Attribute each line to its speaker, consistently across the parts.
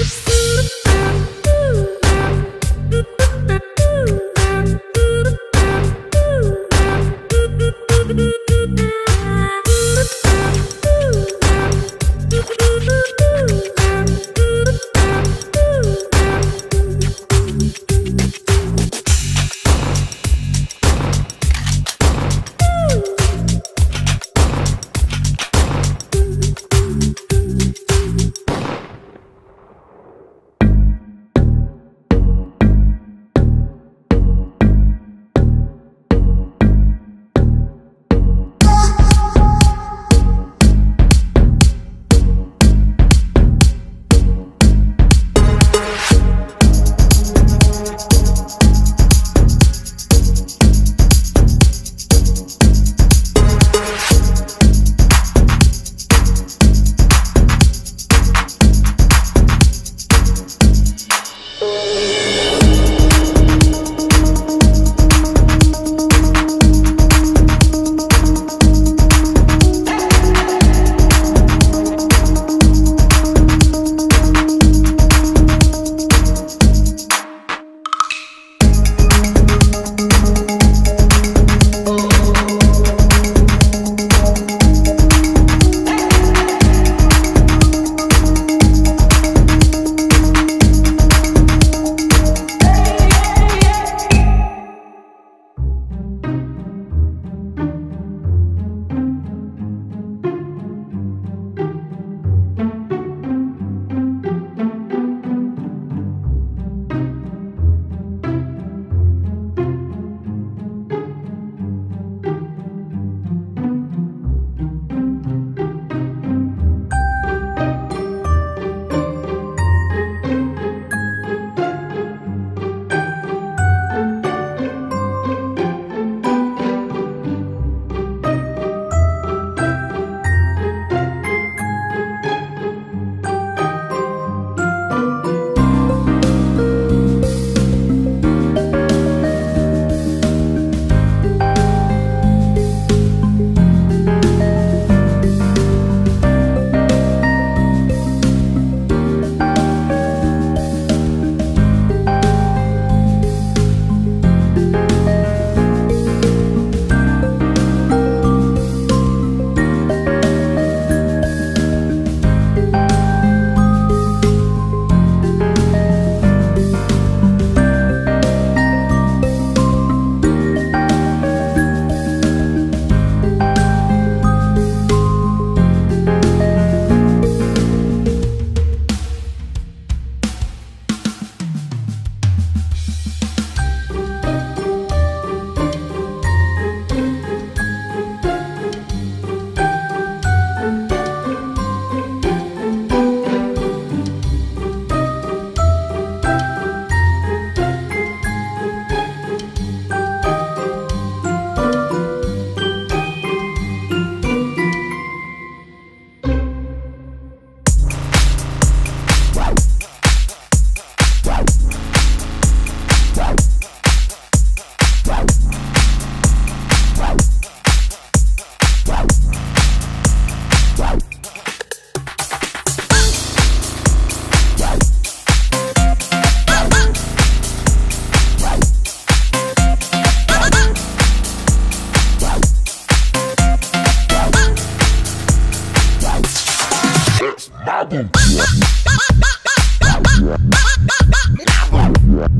Speaker 1: Thank you.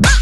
Speaker 2: Boom.